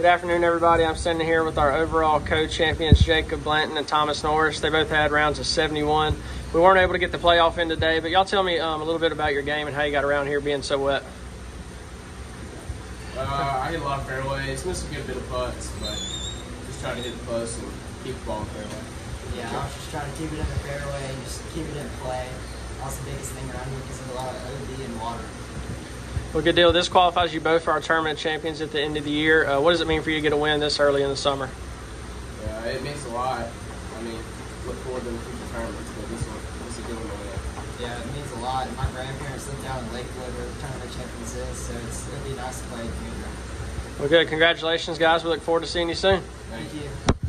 Good afternoon, everybody. I'm standing here with our overall co-champions, Jacob Blanton and Thomas Norris. They both had rounds of 71. We weren't able to get the playoff in today, but y'all tell me um, a little bit about your game and how you got around here being so wet. Uh, I hit a lot of fairways, missed a good bit of putts, but just trying to hit the post and keep the ball in fairway. Yeah, I was just trying to keep it in the fairway and just keep it in play. That's the biggest thing around here because of a lot of OB and water. Well, good deal. This qualifies you both for our tournament champions at the end of the year. Uh, what does it mean for you to get a win this early in the summer? Yeah, it means a lot. I mean, look forward to the future tournaments, but this one, this is a good one. Yeah, it means a lot. My grandparents live down in Lakewood where the tournament champions is, so it's, it'll be nice to play at Kendra. Well, good. Congratulations, guys. We look forward to seeing you soon. Thank you.